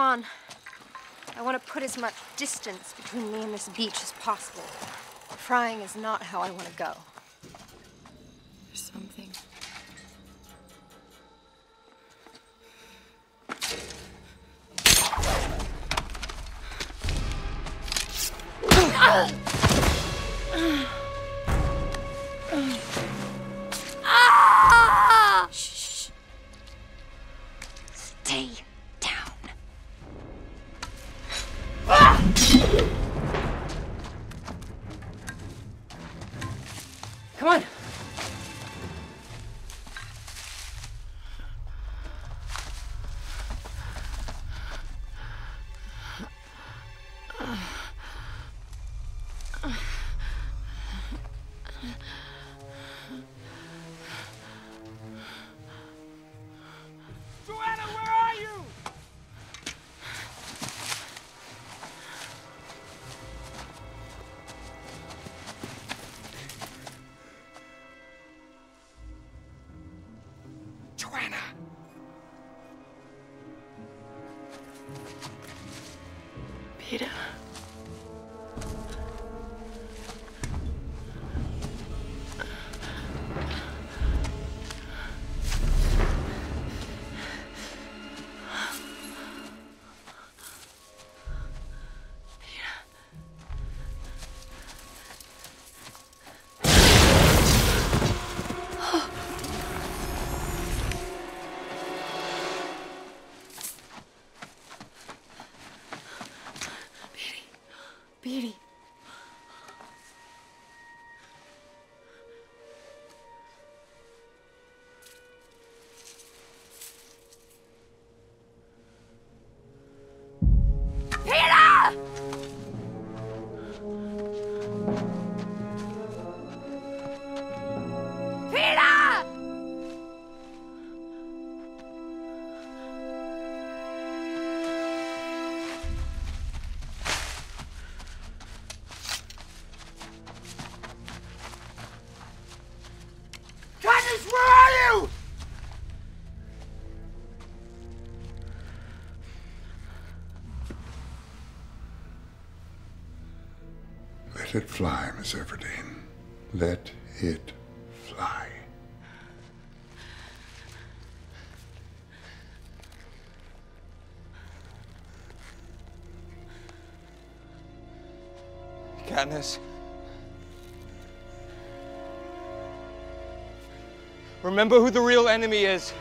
Come on. I want to put as much distance between me and this beach as possible. Frying is not how I want to go. There's something. Ah! Beetee. Let it fly, Miss Everdeen. Let it fly. Katniss. Remember who the real enemy is.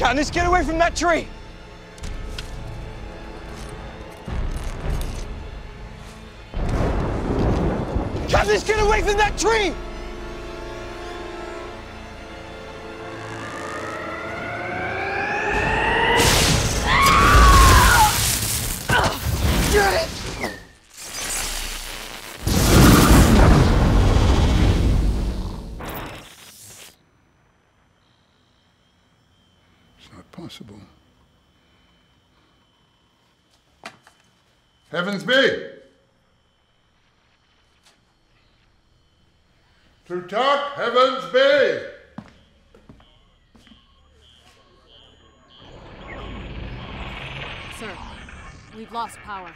Katniss, get away from that tree! Katniss, get away from that tree! Possible. Heavensbee! To talk, Heavensbee! Sir, we've lost power.